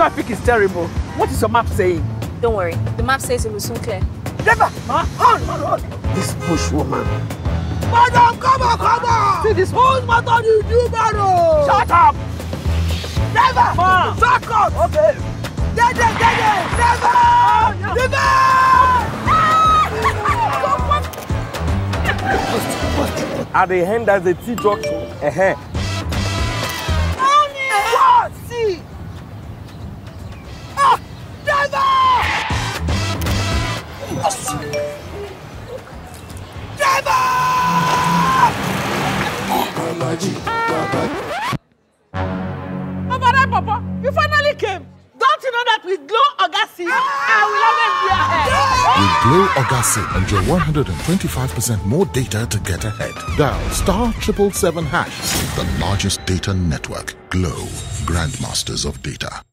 traffic is terrible. What is your map saying? Don't worry. The map says it will soon clear. Never! Huh? Hold, hold, hold. This bush woman. Madam, come on, come on! See this Whose motor do you do, Maro? Shut up! Driver! Ma. Suck up! Okay. Get it, get it! Driver! Driver! At the end, there's a T junction. Uh-huh. What? Driver! Papa, Papa, you finally came. Don't you know that with Glow Agassi, I will always be ahead? With Glow August enjoy 125% more data to get ahead. Dial star triple seven hash. The largest data network. Glow, grandmasters of data.